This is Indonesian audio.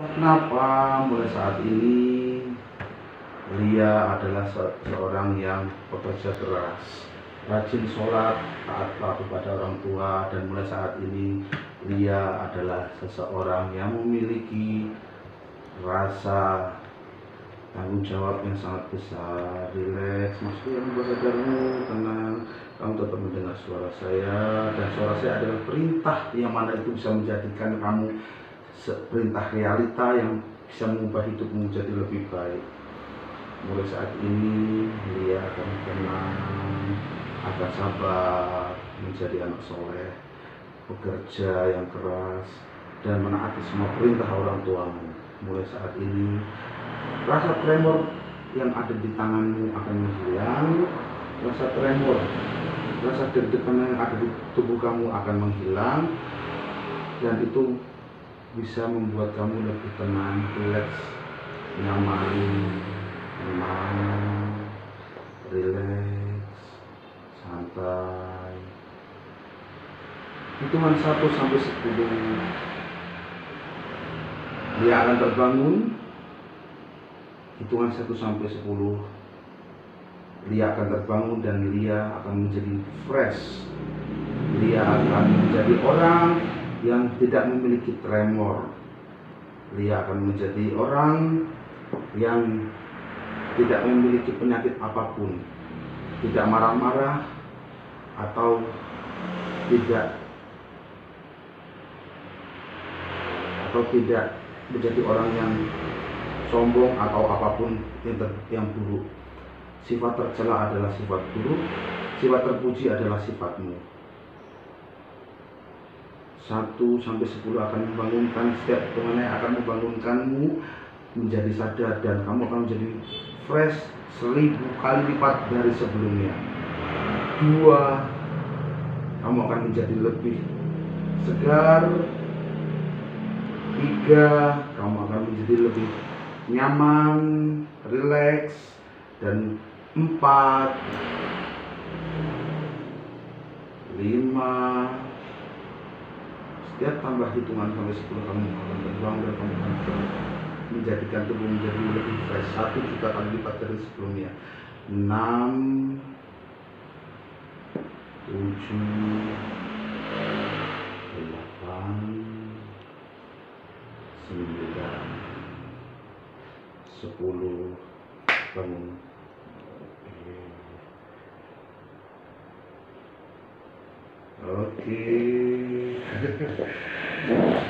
Kenapa mulai saat ini Lia adalah se- seorang yang bekerja keras, rajin sholat, taat patuh orang tua, dan mulai saat ini Lia adalah seseorang yang memiliki rasa tanggung jawab yang sangat besar, rileks, maksudnya membuat sadarmu, tenang, kamu tetap mendengar suara saya, dan suara saya adalah perintah yang mana itu bisa menjadikan kamu perintah realita yang bisa mengubah hidupmu menjadi lebih baik. Mulai saat ini, Lia akan tenang, akan sabar, menjadi anak soleh, bekerja yang keras, dan menaati semua perintah orang tuamu. Mulai saat ini, rasa tremor yang ada di tanganmu akan menghilang, rasa tremor, rasa deg-degan yang ada di tubuh kamu akan menghilang, dan itu bisa membuat kamu lebih tenang, rileks, nyaman, tenang, rileks, santai. Hitungan 1 sampai 10 dia akan terbangun. Hitungan 1 sampai 10 Lia akan terbangun dan Lia akan menjadi fresh. Lia akan menjadi orang yang tidak memiliki tremor. Lia akan menjadi orang yang tidak memiliki penyakit apa pun, tidak marah-marah atau tidak atau tidak menjadi orang yang sombong atau apa pun yang, ter- yang buruk. Sifat tercela adalah sifat buruk, sifat terpuji adalah sifatmu. 1 sampai 10 akan membangunkan setiap hitungannya akan membangunkanmu menjadi sadar dan kamu akan menjadi fresh seribu kali lipat dari sebelumnya. Dua, kamu akan menjadi lebih segar. Tiga, kamu akan menjadi lebih nyaman, rileks, dan empat, lima, setiap tambah hitungan sampai 10 kamu akan terbang dan kamu akan menjadikan tubuh menjadi lebih fresh satu juta kali lipat dari sebelumnya enam tujuh delapan sembilan sepuluh bangun Oke. Oke. うわっ。